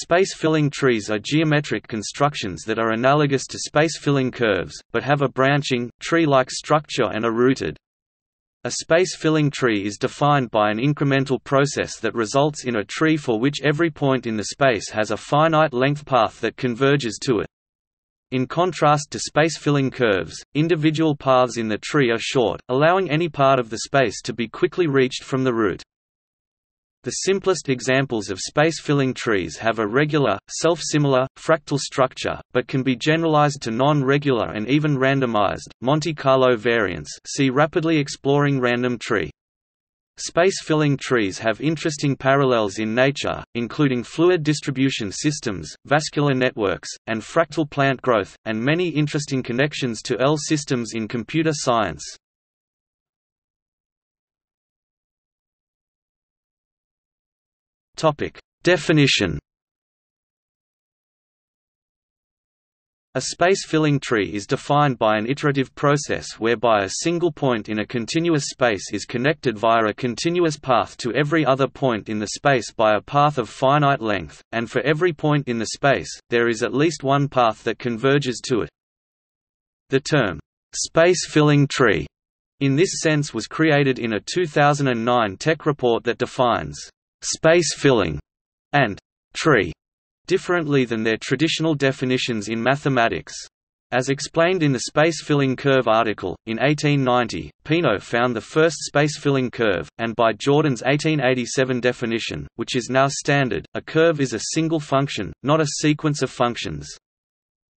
Space-filling trees are geometric constructions that are analogous to space-filling curves, but have a branching, tree-like structure and are rooted. A space-filling tree is defined by an incremental process that results in a tree for which every point in the space has a finite length path that converges to it. In contrast to space-filling curves, individual paths in the tree are short, allowing any part of the space to be quickly reached from the root. The simplest examples of space-filling trees have a regular, self-similar, fractal structure, but can be generalized to non-regular and even randomized, Monte Carlo variants see rapidly exploring random tree. Space-filling trees have interesting parallels in nature, including fluid distribution systems, vascular networks, and fractal plant growth, and many interesting connections to L systems in computer science. Definition A space-filling tree is defined by an iterative process whereby a single point in a continuous space is connected via a continuous path to every other point in the space by a path of finite length, and for every point in the space, there is at least one path that converges to it. The term, space-filling tree, in this sense was created in a 2009 tech report that defines space-filling and tree differently than their traditional definitions in mathematics. As explained in the space-filling curve article, in 1890, Peano found the first space-filling curve, and by Jordan's 1887 definition, which is now standard, a curve is a single function, not a sequence of functions.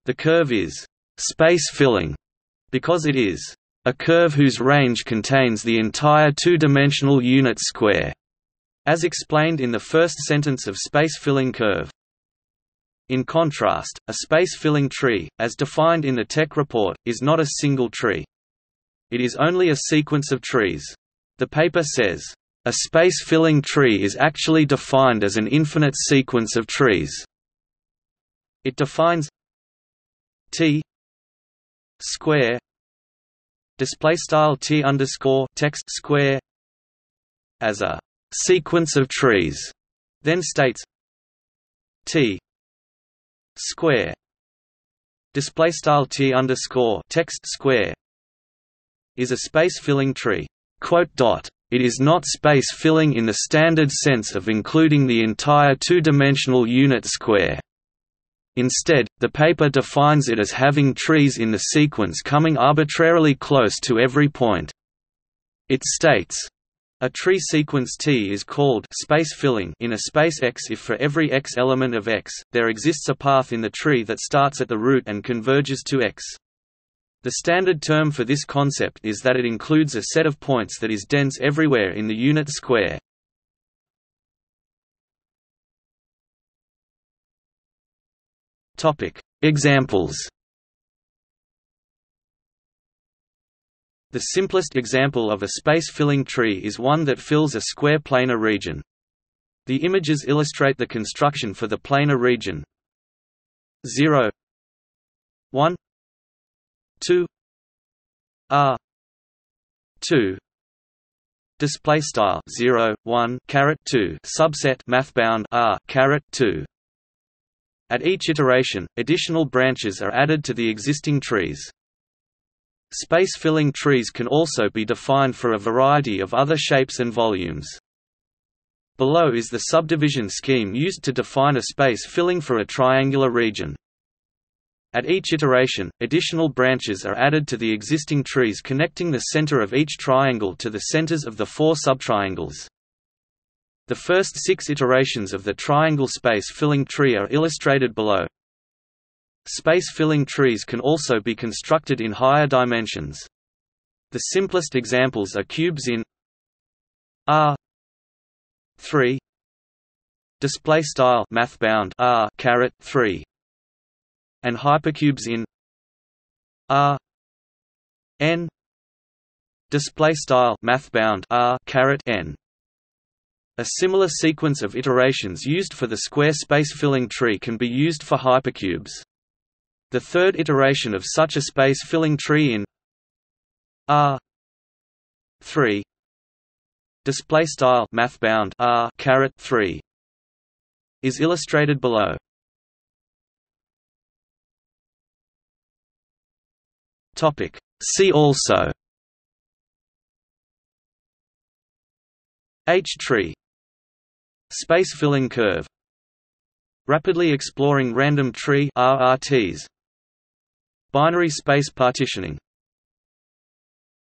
The curve is space-filling because it is a curve whose range contains the entire two-dimensional unit square, as explained in the first sentence of space-filling curve. In contrast, a space-filling tree, as defined in the Tech report, is not a single tree. It is only a sequence of trees. The paper says, "...a space-filling tree is actually defined as an infinite sequence of trees." It defines t square display style t underscore text square as a sequence of trees, then states t square display style t underscore text square is a space-filling tree. Quote dot. It is not space-filling in the standard sense of including the entire two-dimensional unit square. Instead, the paper defines it as having trees in the sequence coming arbitrarily close to every point. It states, a tree sequence T is called space filling in a space X if for every X element of X, there exists a path in the tree that starts at the root and converges to X. The standard term for this concept is that it includes a set of points that is dense everywhere in the unit square. Examples The simplest example of a space-filling tree is one that fills a square planar region. The images illustrate the construction for the planar region. 0 1 2 r. 2 display style. 0 1 caret. 2 subset. Mathbound. R. Caret. 2 at each iteration additional branches are added to the existing trees Space-filling trees can also be defined for a variety of other shapes and volumes. Below is the subdivision scheme used to define a space filling for a triangular region. At each iteration, additional branches are added to the existing trees connecting the center of each triangle to the centers of the four subtriangles. The first six iterations of the triangle space filling tree are illustrated below. Space-filling trees can also be constructed in higher dimensions. The simplest examples are cubes in R 3 display style R caret 3 and hypercubes in R n display style R caret n a similar sequence of iterations used for the square space filling tree can be used for hypercubes the third iteration of such a space-filling tree in R three. Display style mathbound R caret three is illustrated below. Topic. See also H-tree Space filling curve. Rapidly exploring random tree RRTs Binary space partitioning